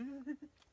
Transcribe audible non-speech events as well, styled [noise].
Mm-hmm. [laughs]